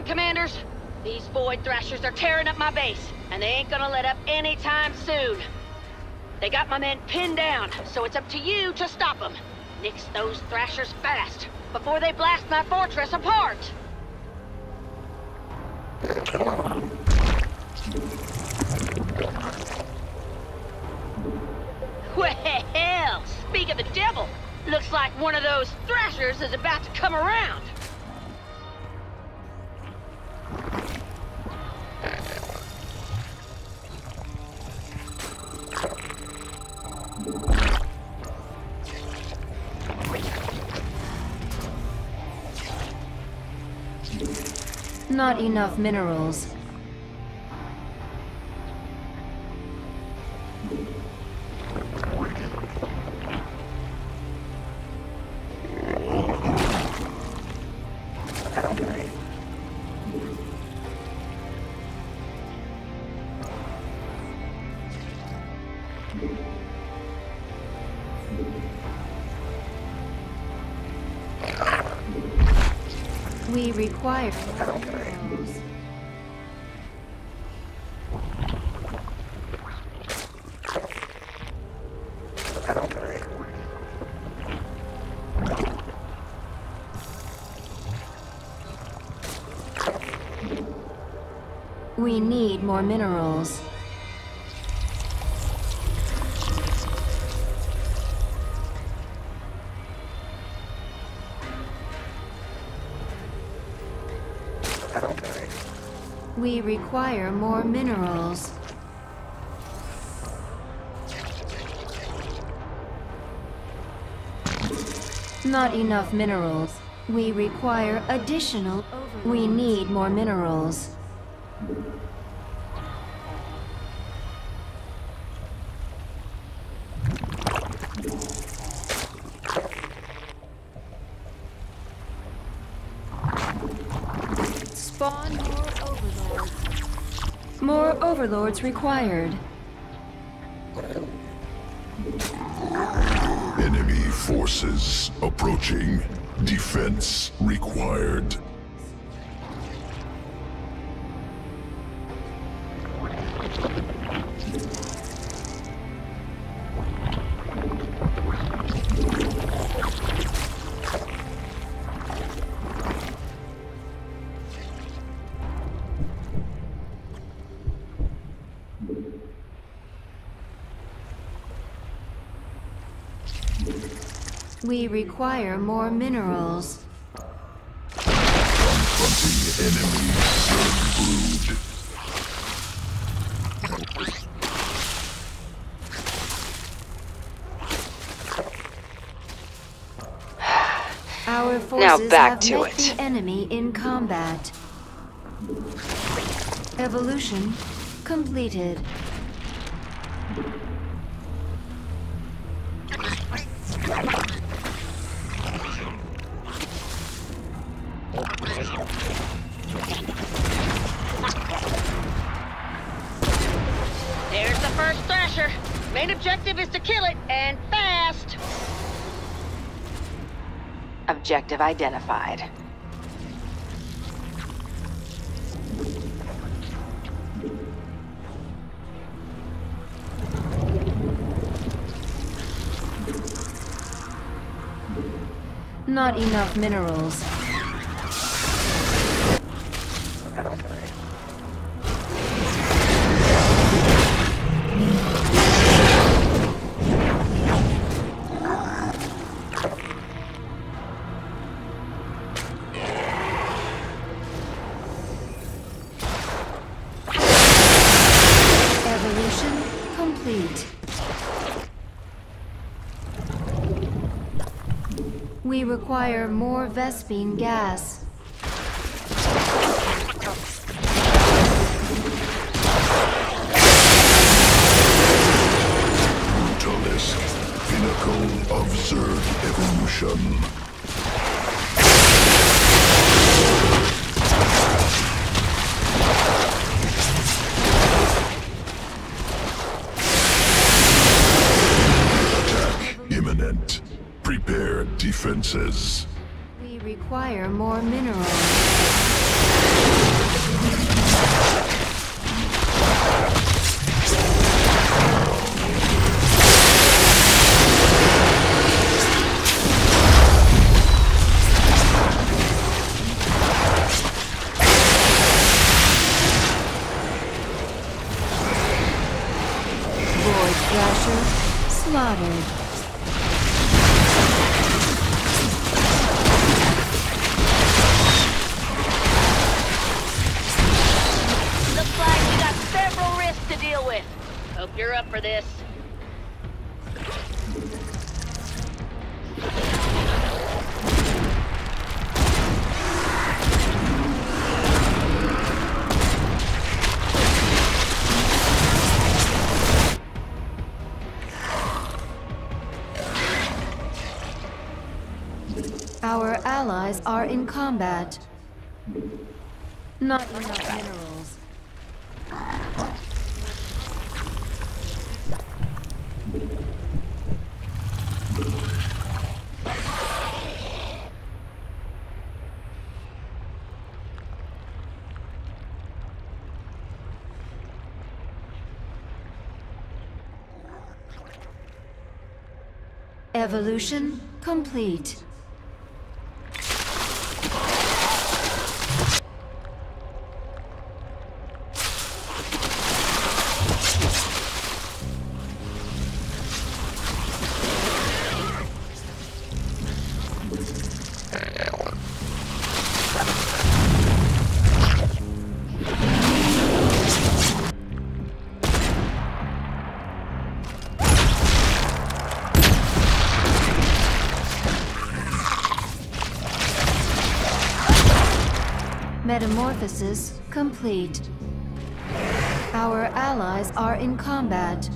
Commanders. These Void Thrashers are tearing up my base, and they ain't gonna let up anytime soon. They got my men pinned down, so it's up to you to stop them. Nix those Thrashers fast, before they blast my fortress apart! Well, speak of the devil, looks like one of those Thrashers is about to come around. Not enough minerals. We require We need more minerals. We require more minerals. Not enough minerals. We require additional. We need more minerals. Spawn more overlords. More overlords required. Enemy forces approaching. Defense required. We require more minerals. Confronting. Our forces back have to met it. the enemy in combat. Evolution completed. First Main objective is to kill it, and fast! Objective identified. Not enough minerals. Require more Vespene gas. Brutalisk. Pinnacle of Zerg evolution. Require more minerals. Allies are in combat. Not enough minerals. Evolution complete. Metamorphosis complete. Our allies are in combat.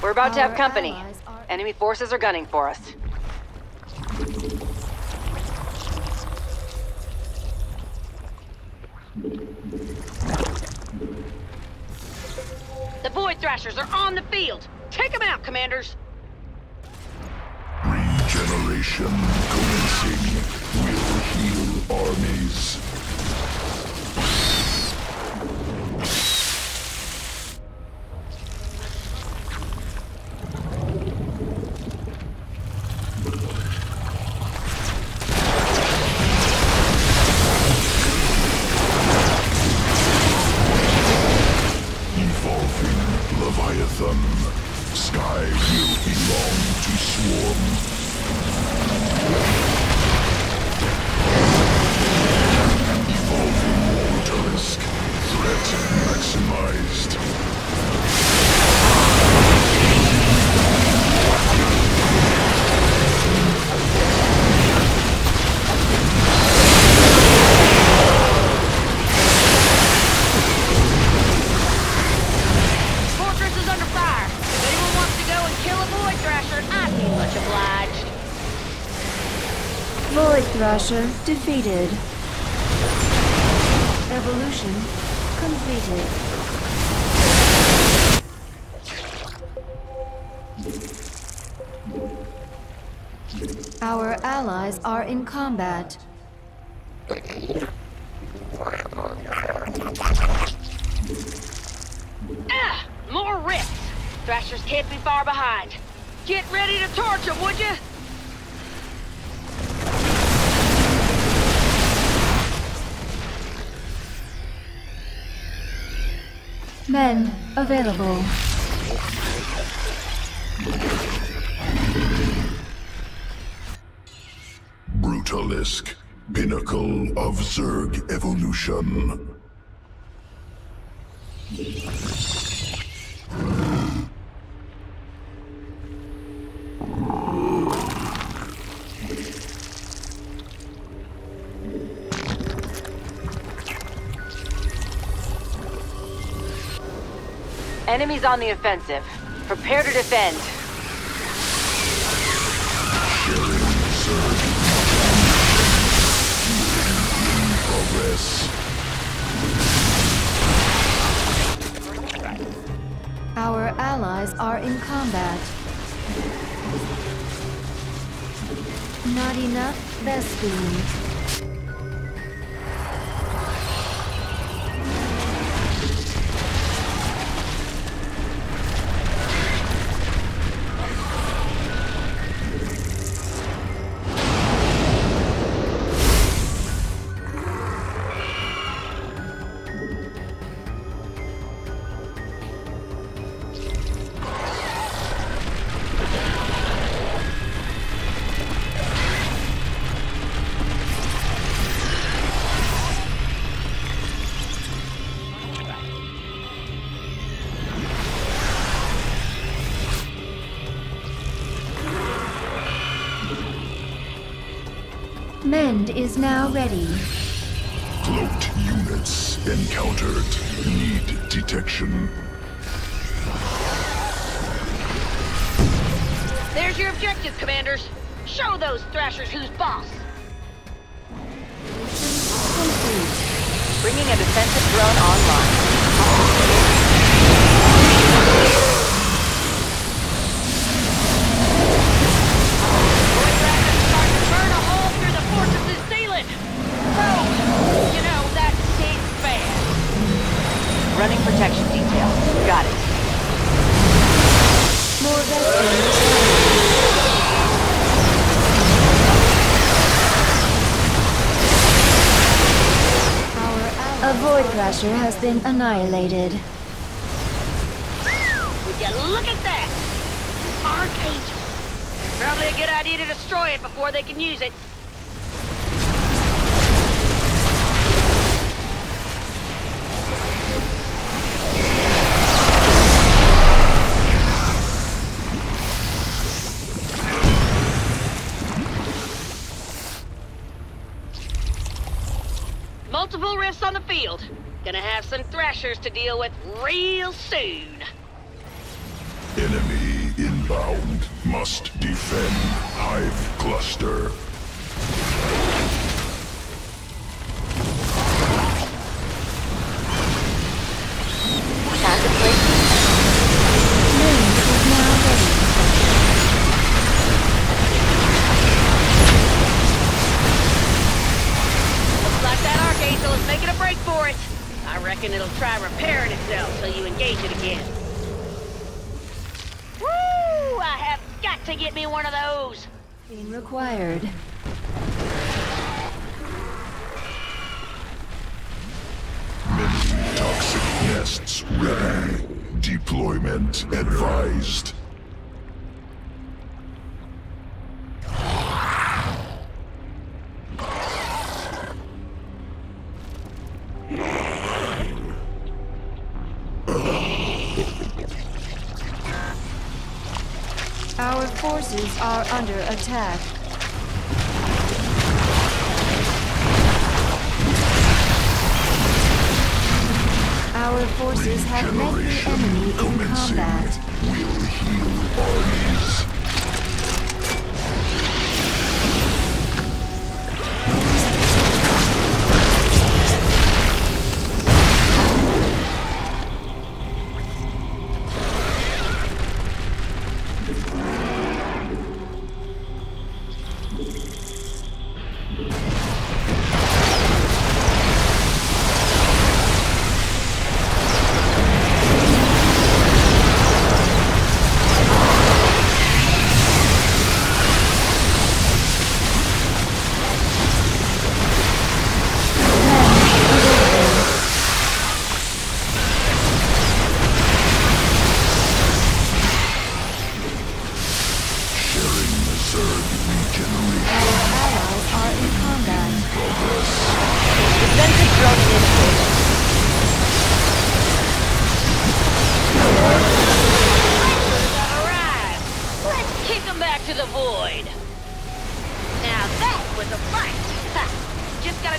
We're about to have company. Enemy forces are gunning for us. Thrashers are on the field. Take them out, commanders. Regeneration commencing will heal armies. Defeated. Evolution completed. Our allies are in combat. Ah! More rifts! Thrashers can't be far behind. Get ready to torch them, would you? Mend available. Brutalisk. Pinnacle of Zerg evolution. enemy's on the offensive. Prepare to defend. Our allies are in combat. Not enough Vespene. Mend is now ready. Cloaked units encountered. Need detection. There's your objective, Commanders. Show those Thrashers who's boss. Bringing a defensive drone online. Running protection detail. Got it. More Vespene. A Void Thrasher has been annihilated. Would you look at that? Archangel. Probably a good idea to destroy it before they can use it. Field. Gonna have some thrashers to deal with real soon. Enemy inbound. Must defend Hive Cluster. Forces are under attack. Our forces have met the enemy in combat. Will heal armies.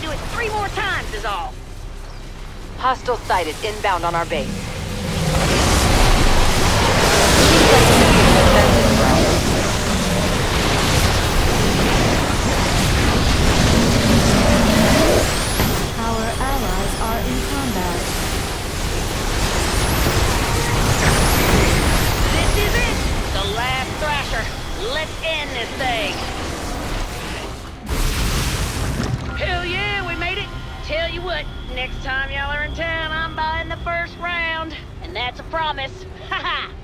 do it three more times is all. Hostile sighted inbound on our base. Our allies are in combat. This is it! The last Thrasher! Let's end this thing! you what, next time y'all are in town, I'm buying the first round. And that's a promise. Ha ha!